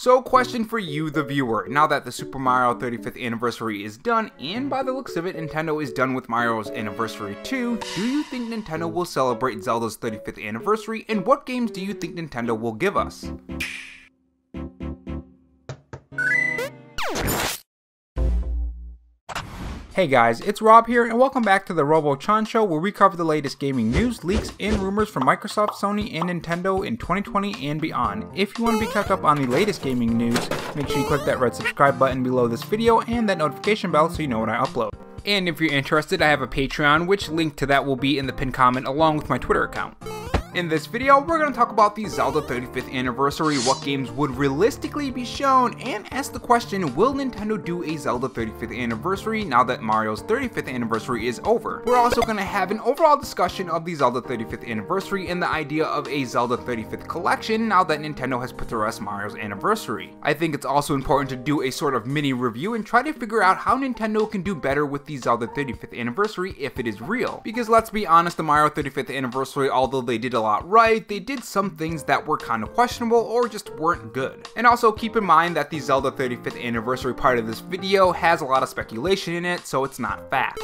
So question for you the viewer, now that the Super Mario 35th anniversary is done, and by the looks of it Nintendo is done with Mario's anniversary too, do you think Nintendo will celebrate Zelda's 35th anniversary, and what games do you think Nintendo will give us? Hey guys, it's Rob here, and welcome back to the Robo Tron Show, where we cover the latest gaming news, leaks, and rumors from Microsoft, Sony, and Nintendo in 2020 and beyond. If you want to be kept up on the latest gaming news, make sure you click that red subscribe button below this video and that notification bell so you know when I upload. And if you're interested, I have a Patreon, which link to that will be in the pinned comment along with my Twitter account. In this video, we're going to talk about the Zelda 35th anniversary, what games would realistically be shown, and ask the question, will Nintendo do a Zelda 35th anniversary now that Mario's 35th anniversary is over? We're also going to have an overall discussion of the Zelda 35th anniversary and the idea of a Zelda 35th collection now that Nintendo has put to rest Mario's anniversary. I think it's also important to do a sort of mini review and try to figure out how Nintendo can do better with the Zelda 35th anniversary if it is real. Because let's be honest, the Mario 35th anniversary, although they did a lot right, they did some things that were kind of questionable or just weren't good. And also keep in mind that the Zelda 35th anniversary part of this video has a lot of speculation in it, so it's not fact.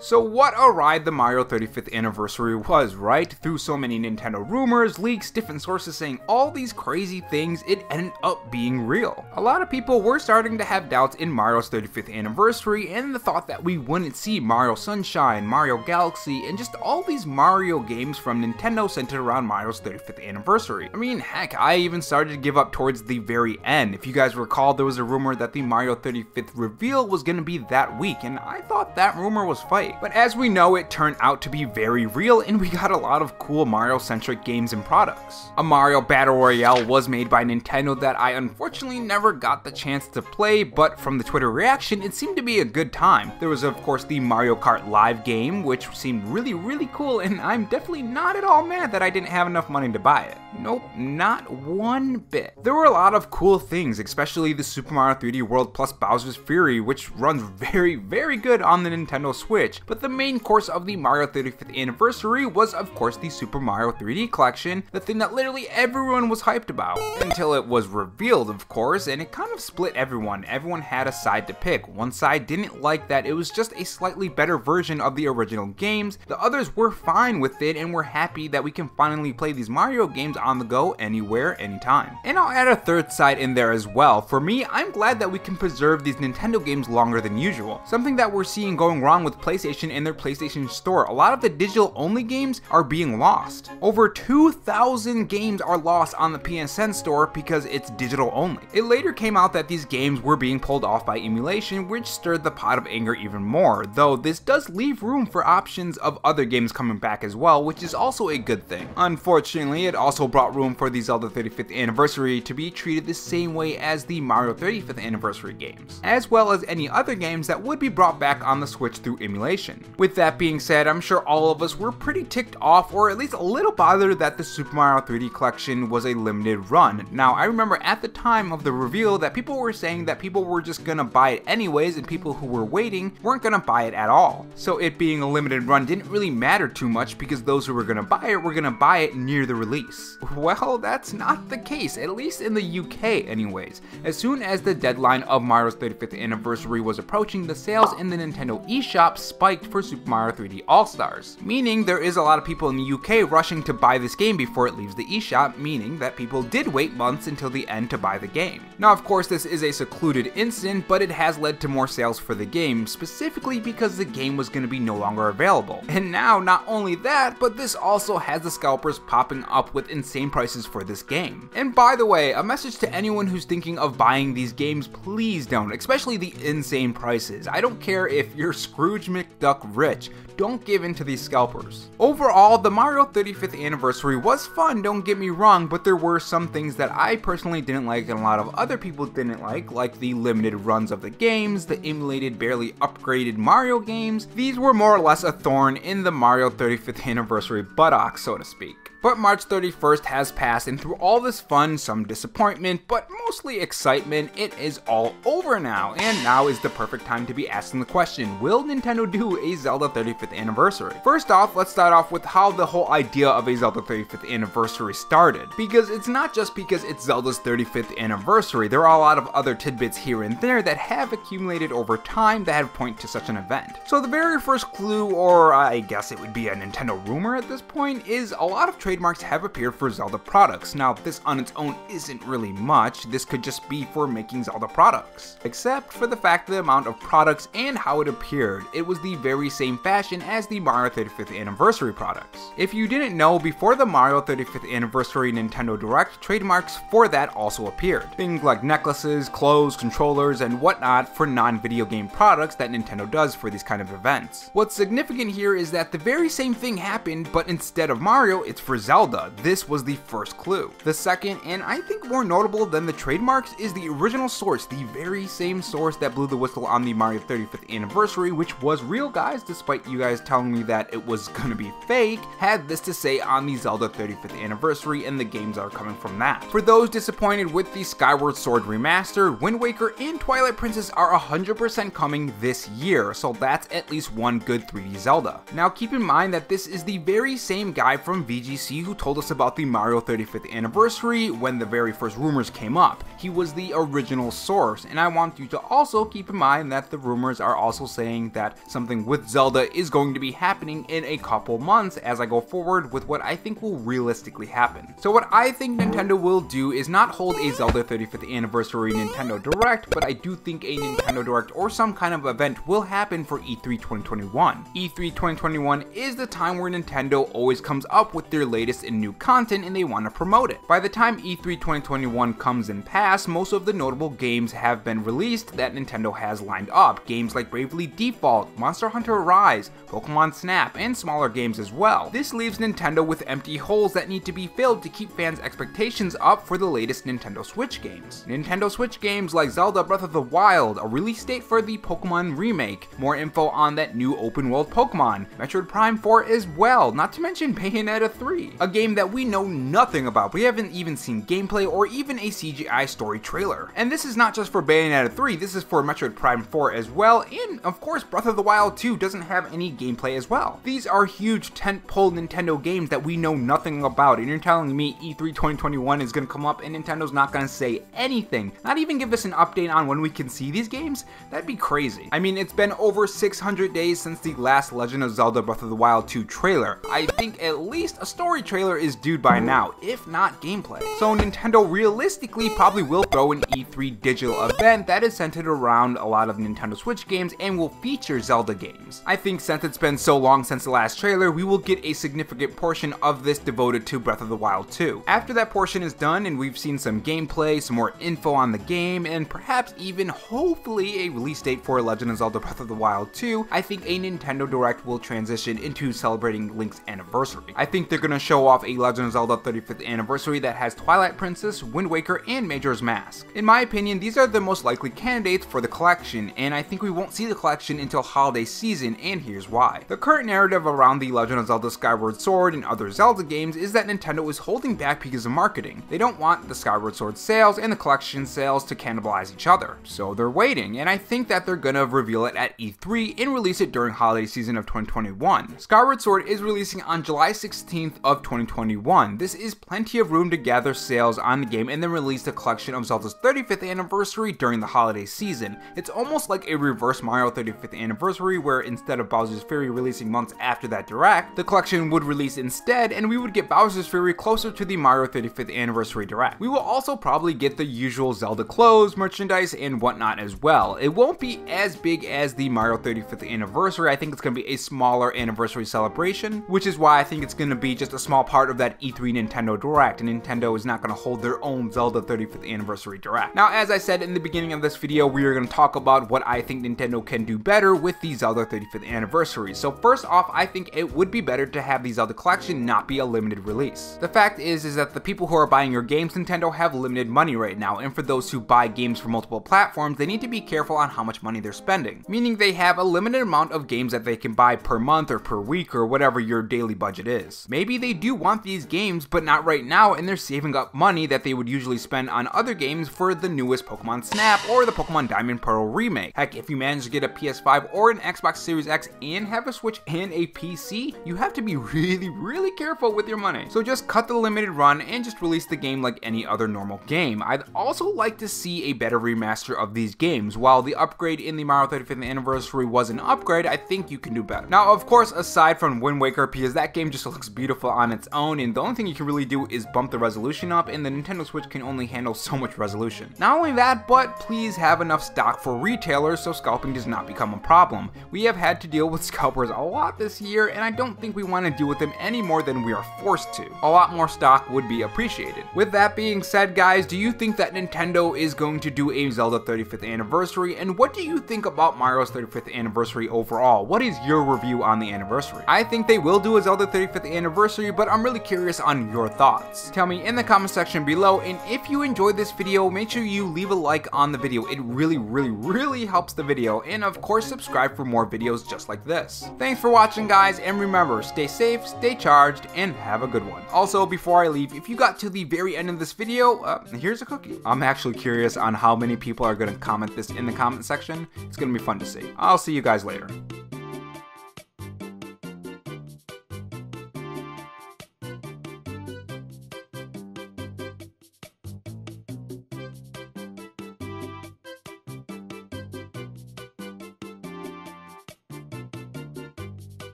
So what a ride the Mario 35th anniversary was, right? Through so many Nintendo rumors, leaks, different sources saying all these crazy things, it ended up being real. A lot of people were starting to have doubts in Mario's 35th anniversary and the thought that we wouldn't see Mario Sunshine, Mario Galaxy, and just all these Mario games from Nintendo centered around Mario's 35th anniversary. I mean, heck, I even started to give up towards the very end. If you guys recall, there was a rumor that the Mario 35th reveal was going to be that week, and I thought that rumor was fake. But as we know, it turned out to be very real and we got a lot of cool Mario centric games and products. A Mario Battle Royale was made by Nintendo that I unfortunately never got the chance to play, but from the Twitter reaction, it seemed to be a good time. There was of course the Mario Kart Live game, which seemed really, really cool, and I'm definitely not at all mad that I didn't have enough money to buy it. Nope, not one bit. There were a lot of cool things, especially the Super Mario 3D World plus Bowser's Fury, which runs very, very good on the Nintendo Switch, but the main course of the Mario 35th anniversary was of course the Super Mario 3D collection, the thing that literally everyone was hyped about. Until it was revealed of course, and it kind of split everyone. Everyone had a side to pick. One side didn't like that it was just a slightly better version of the original games, the others were fine with it and were happy that we can finally play these Mario games on the go anywhere, anytime. And I'll add a third side in there as well. For me, I'm glad that we can preserve these Nintendo games longer than usual. Something that we're seeing going wrong with PlayStation in their PlayStation Store. A lot of the digital only games are being lost. Over 2,000 games are lost on the PSN store because it's digital only. It later came out that these games were being pulled off by emulation, which stirred the pot of anger even more, though this does leave room for options of other games coming back as well, which is also a good thing. Unfortunately, it also brought room for the Zelda 35th anniversary to be treated the same way as the Mario 35th anniversary games, as well as any other games that would be brought back on the Switch through emulation. With that being said, I'm sure all of us were pretty ticked off or at least a little bothered that the Super Mario 3D collection was a limited run. Now, I remember at the time of the reveal that people were saying that people were just gonna buy it anyways and people who were waiting weren't gonna buy it at all. So it being a limited run didn't really matter too much because those who were gonna buy it were gonna buy it near the release. Well, that's not the case, at least in the UK anyways. As soon as the deadline of Mario's 35th anniversary was approaching, the sales in the Nintendo eShop spiked for Super Mario 3D All-Stars, meaning there is a lot of people in the UK rushing to buy this game before it leaves the eShop, meaning that people did wait months until the end to buy the game. Now of course this is a secluded incident, but it has led to more sales for the game, specifically because the game was going to be no longer available. And now not only that, but this also has the scalpers popping up with insane prices for this game. And by the way, a message to anyone who's thinking of buying these games, please don't, especially the insane prices. I don't care if you're Scrooge McDuck rich, don't give in to these scalpers. Overall, the Mario 35th anniversary was fun, don't get me wrong, but there were some things that I personally didn't like and a lot of other people didn't like, like the limited runs of the games, the emulated, barely upgraded Mario games. These were more or less a thorn in the Mario 35th anniversary buttock, so to speak. But March 31st has passed and through all this fun, some disappointment, but mostly excitement, it is all over now. And now is the perfect time to be asking the question, will Nintendo do a Zelda 35th anniversary? First off, let's start off with how the whole idea of a Zelda 35th anniversary started. Because it's not just because it's Zelda's 35th anniversary, there are a lot of other tidbits here and there that have accumulated over time that have point to such an event. So the very first clue, or I guess it would be a Nintendo rumor at this point, is a lot of trademarks have appeared for Zelda products. Now this on its own isn't really much, this could just be for making Zelda products. Except for the fact the amount of products and how it appeared, it was the very same fashion as the Mario 35th anniversary products. If you didn't know, before the Mario 35th anniversary Nintendo Direct, trademarks for that also appeared. Things like necklaces, clothes, controllers, and whatnot for non-video game products that Nintendo does for these kind of events. What's significant here is that the very same thing happened, but instead of Mario, it's for Zelda. This was the first clue. The second, and I think more notable than the trademarks, is the original source, the very same source that blew the whistle on the Mario 35th anniversary, which was real guys, despite you guys telling me that it was gonna be fake, had this to say on the Zelda 35th anniversary and the games that are coming from that. For those disappointed with the Skyward Sword remaster, Wind Waker and Twilight Princess are 100% coming this year, so that's at least one good 3D Zelda. Now keep in mind that this is the very same guy from Who told us about the Mario 35th anniversary when the very first rumors came up. He was the original source, and I want you to also keep in mind that the rumors are also saying that something with Zelda is going to be happening in a couple months as I go forward with what I think will realistically happen. So what I think Nintendo will do is not hold a Zelda 35th anniversary Nintendo Direct, but I do think a Nintendo Direct or some kind of event will happen for E3 2021. E3 2021 is the time where Nintendo always comes up with their latest and new content and they want to promote it. By the time E3 2021 comes and pass, most of the notable games have been released that Nintendo has lined up. Games like Bravely Default, Monster Hunter Rise, Pokemon Snap, and smaller games as well. This leaves Nintendo with empty holes that need to be filled to keep fans' expectations up for the latest Nintendo Switch games. Nintendo Switch games like Zelda Breath of the Wild, a release date for the Pokemon remake, more info on that new open world Pokemon, Metroid Prime 4 as well, not to mention Bayonetta 3, a game that we know nothing about. We haven't even seen gameplay or even a CGI story trailer. And this is not just for Bayonetta 3, this is for Metroid Prime 4 as well, and of course Breath of the Wild 2 doesn't have any gameplay as well. These are huge tentpole Nintendo games that we know nothing about, and you're telling me E3 2021 is gonna come up and Nintendo's not gonna say anything, not even give us an update on when we can see these games? That'd be crazy. I mean, it's been over 600 days since the last Legend of Zelda Breath of the Wild 2 trailer. I think at least a story trailer is due by now, if not gameplay. So Nintendo realistically probably will throw an E3 digital event that is centered around a lot of Nintendo Switch games and will feature Zelda games. I think since it's been so long since the last trailer, we will get a significant portion of this devoted to Breath of the Wild 2. After that portion is done and we've seen some gameplay, some more info on the game, and perhaps even hopefully a release date for Legend of Zelda Breath of the Wild 2, I think a Nintendo Direct will transition into celebrating Link's anniversary. I think they're gonna show off a Legend of Zelda 35th anniversary that has Twilight Princess, Wind Waker, and Mask. In my opinion, these are the most likely candidates for the collection, and I think we won't see the collection until holiday season, and here's why. The current narrative around the Legend of Zelda Skyward Sword and other Zelda games is that Nintendo is holding back because of marketing. They don't want the Skyward Sword sales and the collection sales to cannibalize each other, so they're waiting, and I think that they're gonna reveal it at E3 and release it during holiday season of 2021. Skyward Sword is releasing on July 16th of 2021. This is plenty of room to gather sales on the game and then release the collection of Zelda's 35th anniversary during the holiday season. It's almost like a reverse Mario 35th anniversary where instead of Bowser's Fury releasing months after that direct, the collection would release instead and we would get Bowser's Fury closer to the Mario 35th anniversary direct. We will also probably get the usual Zelda clothes, merchandise, and whatnot as well. It won't be as big as the Mario 35th anniversary. I think it's going to be a smaller anniversary celebration, which is why I think it's going to be just a small part of that E3 Nintendo Direct. And Nintendo is not going to hold their own Zelda 35th Anniversary Direct. Now, as I said in the beginning of this video, we are going to talk about what I think Nintendo can do better with the Zelda 35th Anniversary. So first off, I think it would be better to have these other collection not be a limited release. The fact is, is that the people who are buying your games, Nintendo have limited money right now, and for those who buy games for multiple platforms, they need to be careful on how much money they're spending. Meaning they have a limited amount of games that they can buy per month or per week or whatever your daily budget is. Maybe they do want these games, but not right now, and they're saving up money that they would usually spend on other games for the newest Pokemon Snap or the Pokemon Diamond Pearl remake. Heck, if you manage to get a PS5 or an Xbox Series X and have a Switch and a PC, you have to be really, really careful with your money. So just cut the limited run and just release the game like any other normal game. I'd also like to see a better remaster of these games. While the upgrade in the Mario 35th Anniversary was an upgrade, I think you can do better. Now, of course, aside from Wind Waker, because that game just looks beautiful on its own, and the only thing you can really do is bump the resolution up, and the Nintendo Switch can only handle so much resolution. Not only that, but please have enough stock for retailers so scalping does not become a problem. We have had to deal with scalpers a lot this year, and I don't think we want to deal with them any more than we are forced to. A lot more stock would be appreciated. With that being said, guys, do you think that Nintendo is going to do a Zelda 35th anniversary, and what do you think about Mario's 35th anniversary overall? What is your review on the anniversary? I think they will do a Zelda 35th anniversary, but I'm really curious on your thoughts. Tell me in the comment section below, and if you enjoyed this video, make sure you leave a like on the video. It really, really, really helps the video, and of course subscribe for more videos just like this. Thanks for watching guys, and remember, stay safe, stay charged, and have a good one. Also, before I leave, if you got to the very end of this video, uh, here's a cookie. I'm actually curious on how many people are going to comment this in the comment section. It's going to be fun to see. I'll see you guys later.